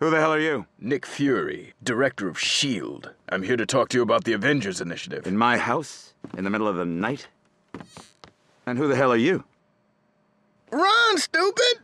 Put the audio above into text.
Who the hell are you? Nick Fury, director of S.H.I.E.L.D. I'm here to talk to you about the Avengers Initiative. In my house? In the middle of the night? And who the hell are you? Run, stupid!